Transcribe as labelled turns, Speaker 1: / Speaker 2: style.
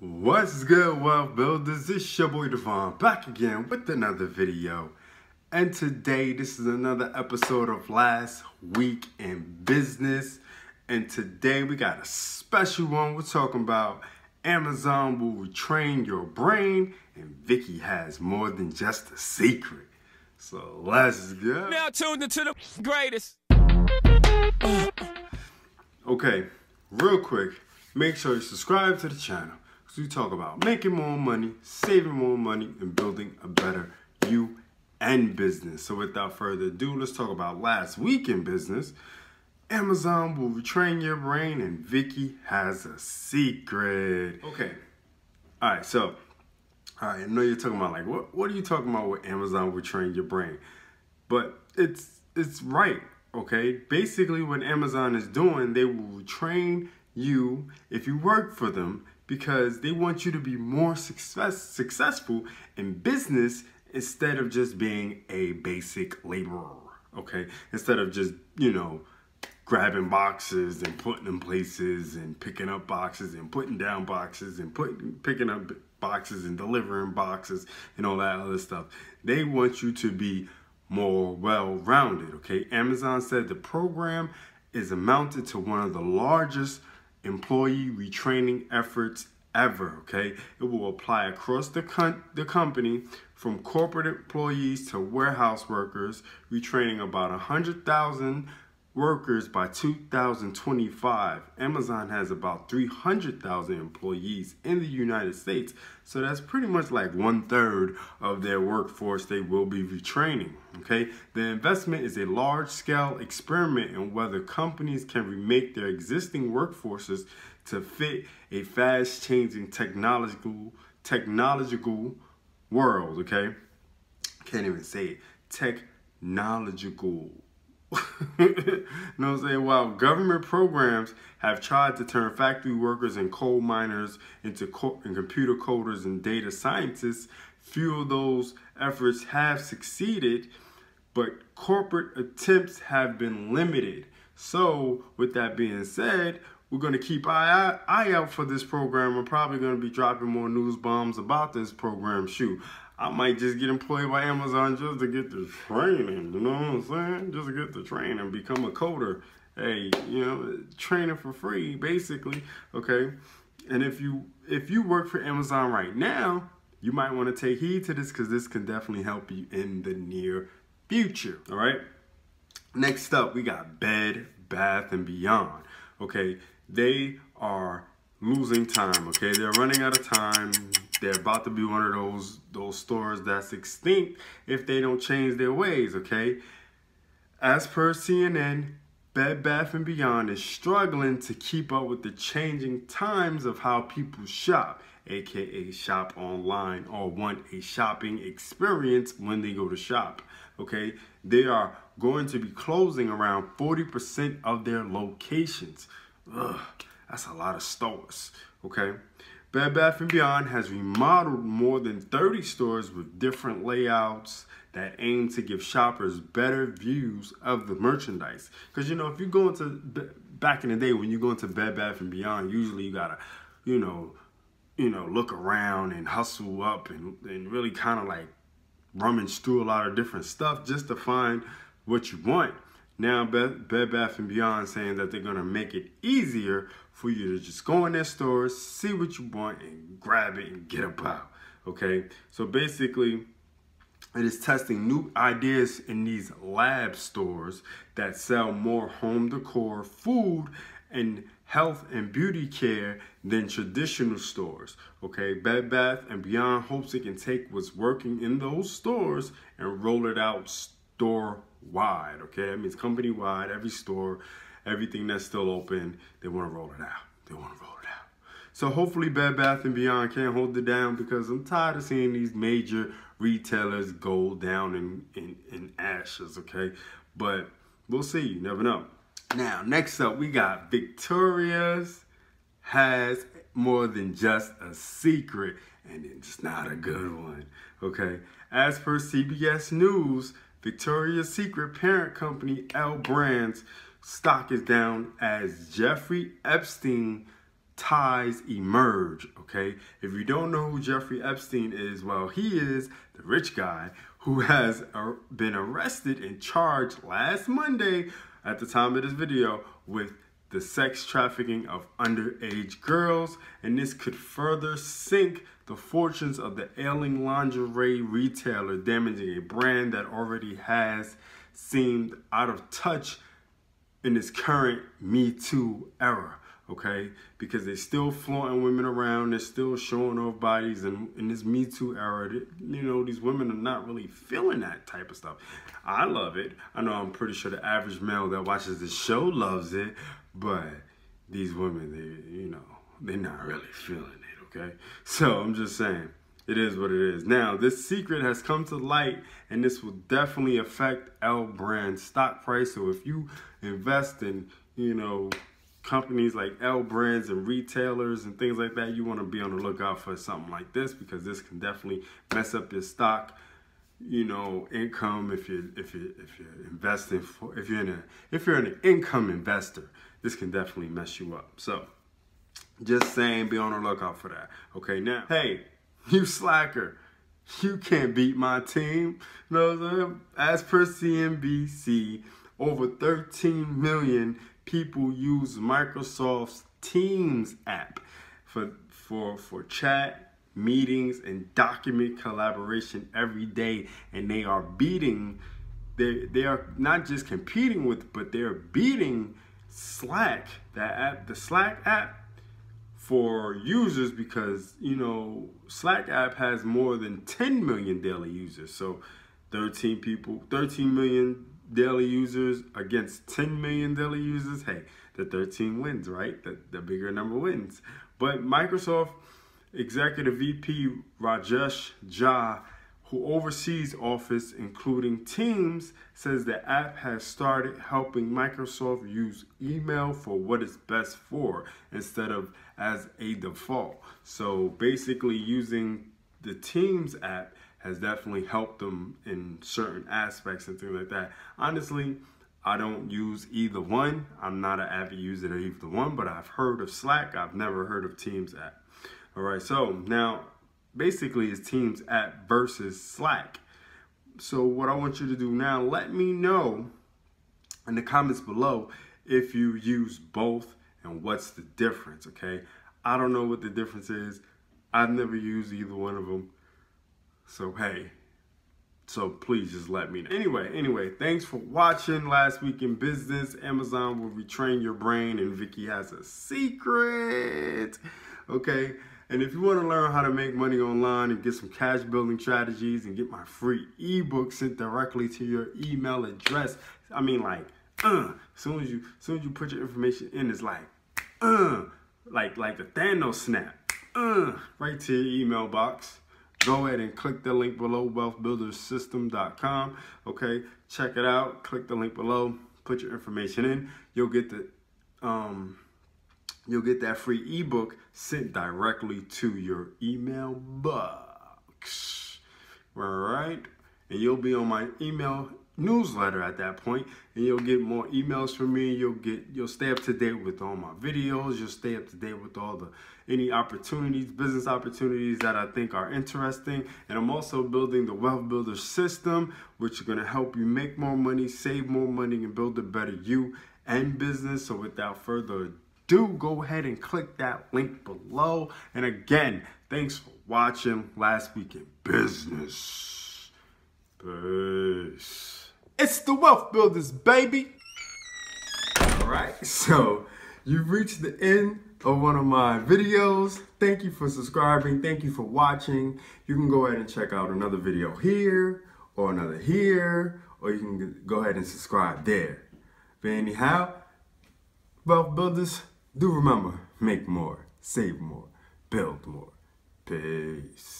Speaker 1: What's good, wealth builders? It's your boy Devon back again with another video. And today, this is another episode of Last Week in Business. And today, we got a special one. We're talking about Amazon will retrain your brain, and Vicky has more than just a secret. So let's go.
Speaker 2: Now tuned into the greatest.
Speaker 1: Okay, real quick, make sure you subscribe to the channel because we talk about making more money, saving more money, and building a better you and business. So without further ado, let's talk about last week in business. Amazon will retrain your brain and Vicky has a secret. Okay. All right, so all right, I know you're talking about like what what are you talking about with Amazon will train your brain? But it's it's right, okay? Basically what Amazon is doing, they will train you if you work for them because they want you to be more success successful in business instead of just being a basic laborer, okay? Instead of just, you know, grabbing boxes and putting them places and picking up boxes and putting down boxes and putting picking up boxes and delivering boxes and all that other stuff. They want you to be more well-rounded, okay? Amazon said the program is amounted to one of the largest employee retraining efforts ever, okay? It will apply across the, the company from corporate employees to warehouse workers, retraining about 100,000 workers by 2025. Amazon has about 300,000 employees in the United States, so that's pretty much like one third of their workforce they will be retraining. Okay, the investment is a large scale experiment in whether companies can remake their existing workforces to fit a fast changing technological technological world. Okay, can't even say it. Technological you know what I'm saying? While government programs have tried to turn factory workers and coal miners into co and computer coders and data scientists, few of those efforts have succeeded, but corporate attempts have been limited. So, with that being said, we're going to keep eye, eye out for this program. We're probably going to be dropping more news bombs about this program. Shoot, I might just get employed by Amazon just to get the training, you know what I'm saying? Just to get the training, become a coder. Hey, you know, training for free, basically, okay? And if you if you work for Amazon right now, you might want to take heed to this because this can definitely help you in the near future, all right? Next up, we got Bed, Bath, and Beyond, okay? They are losing time, okay? They're running out of time they're about to be one of those those stores that's extinct if they don't change their ways, okay? As per CNN, Bed Bath & Beyond is struggling to keep up with the changing times of how people shop, aka shop online or want a shopping experience when they go to shop, okay? They are going to be closing around 40% of their locations. Ugh, that's a lot of stores, okay? Bed Bath & Beyond has remodeled more than 30 stores with different layouts that aim to give shoppers better views of the merchandise. Because, you know, if you go into, back in the day when you go into Bed Bath & Beyond, usually you gotta, you know, you know, look around and hustle up and, and really kind of like rummage through a lot of different stuff just to find what you want. Now Bed, Bed Bath & Beyond saying that they're going to make it easier for you to just go in their store, see what you want, and grab it and get about. Okay? So basically, it is testing new ideas in these lab stores that sell more home decor, food, and health and beauty care than traditional stores. Okay, Bed Bath and Beyond hopes it can take what's working in those stores and roll it out store wide. Okay, that means company wide, every store, everything that's still open, they want to roll it out. They want to roll it out. So hopefully Bed Bath & Beyond can't hold it down because I'm tired of seeing these major retailers go down in, in, in ashes, okay? But we'll see. You never know. Now, next up, we got Victoria's has more than just a secret, and it's not a good one, okay? As per CBS News, Victoria's Secret parent company L Brands stock is down as Jeffrey Epstein ties emerge, okay? If you don't know who Jeffrey Epstein is, well, he is the rich guy who has been arrested and charged last Monday at the time of this video with the sex trafficking of underage girls, and this could further sink the fortunes of the ailing lingerie retailer, damaging a brand that already has seemed out of touch in this current Me Too era okay? Because they're still flaunting women around, they're still showing off bodies, and in this Me Too era, you know, these women are not really feeling that type of stuff. I love it. I know I'm pretty sure the average male that watches this show loves it, but these women, they, you know, they're not really feeling it, okay? So I'm just saying. It is what it is. Now, this secret has come to light, and this will definitely affect L brand stock price. So if you invest in, you know, companies like L brands and retailers and things like that, you want to be on the lookout for something like this because this can definitely mess up your stock, you know, income if you if you if you're investing for if you're in a if you're an income investor, this can definitely mess you up. So just saying be on the lookout for that. Okay, now hey, you slacker. You can't beat my team. No, as per CNBC, over 13 million people use Microsoft's Teams app for for for chat, meetings, and document collaboration every day, and they are beating. They they are not just competing with, but they're beating Slack. That app, the Slack app, for users because you know Slack app has more than 10 million daily users. So 13 people, 13 million daily users against 10 million daily users, hey, the 13 wins, right? The, the bigger number wins. But Microsoft Executive VP Rajesh Jha, who oversees Office, including Teams, says the app has started helping Microsoft use email for what it's best for instead of as a default. So basically, using the Teams app has definitely helped them in certain aspects and things like that. Honestly, I don't use either one. I'm not an avid user of either one, but I've heard of Slack. I've never heard of Teams app. All right, so now basically it's Teams app versus Slack. So what I want you to do now, let me know in the comments below if you use both and what's the difference, okay? I don't know what the difference is. I've never used either one of them. So hey, so please just let me know. Anyway, anyway, thanks for watching Last Week in Business. Amazon will retrain your brain and Vicky has a secret. Okay. And if you want to learn how to make money online and get some cash building strategies and get my free ebook sent directly to your email address, I mean like, uh, as soon as you soon as you put your information in, it's like, uh, like like the Thanos snap, uh, right to your email box. Go ahead and click the link below wealthbuilderzsystem.com okay? Check it out click the link below put your information in. You'll get the um you'll get that free ebook sent directly to your email box all right and you'll be on my email newsletter at that point and you'll get more emails from me you'll get you'll stay up to date with all my videos you'll stay up to date with all the any opportunities business opportunities that i think are interesting. And i'm also building the wealth builder system which is going to help you make more money save more money and build a better you and business. So without further ado go ahead and click that link below and again thanks for watching last week in business peace it's the Wealth Builders, baby. All right, so you've reached the end of one of my videos. Thank you for subscribing. Thank you for watching. You can go ahead and check out another video here or another here, or you can go ahead and subscribe there. But anyhow, Wealth Builders, do remember, make more, save more, build more. Peace.